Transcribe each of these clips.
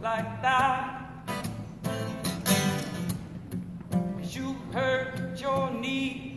like that. Cause you hurt your knee.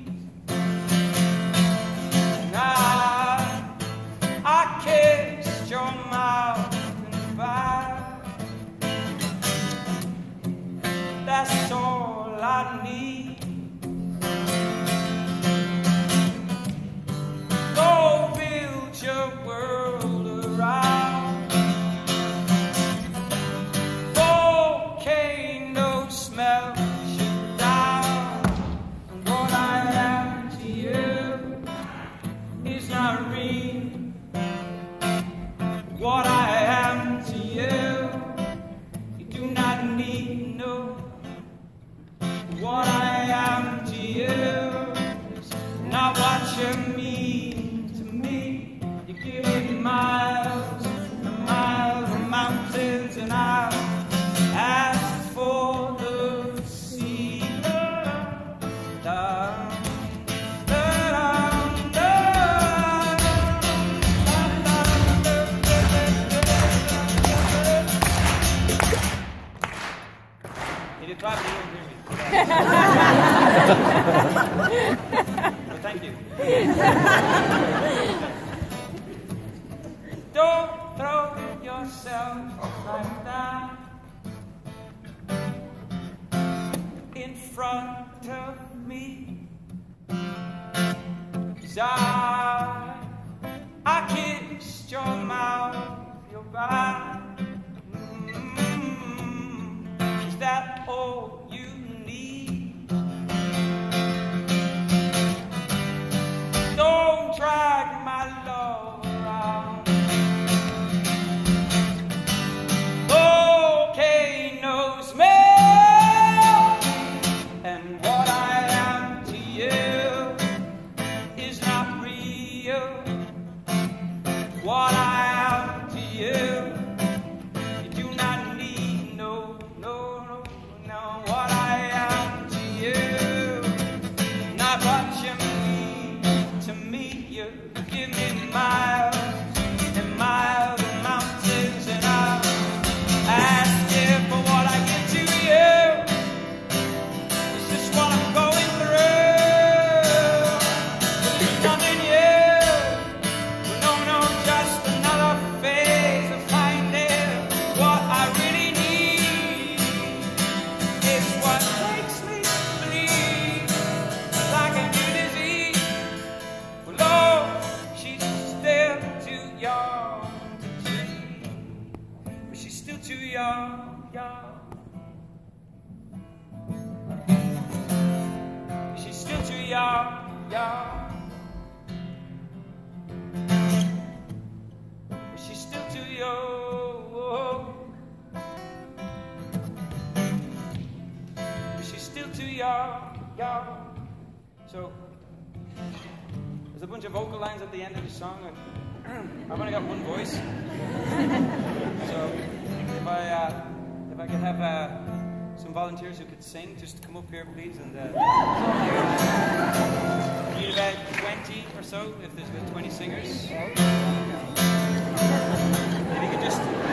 do not need to know what I am to you, not watching me. Well, thank you. Don't throw yourself like that in front of me. 'Cause I, I kissed your mouth, your back. Real. Too young, young. She's still too young. But she's still too young. She's still too young, young. So there's a bunch of vocal lines at the end of the song. I've only got one voice. So if I, uh, if I could have uh, some volunteers who could sing, just come up here, please. And uh, need about 20 or so, if there's about 20 singers. If you could just...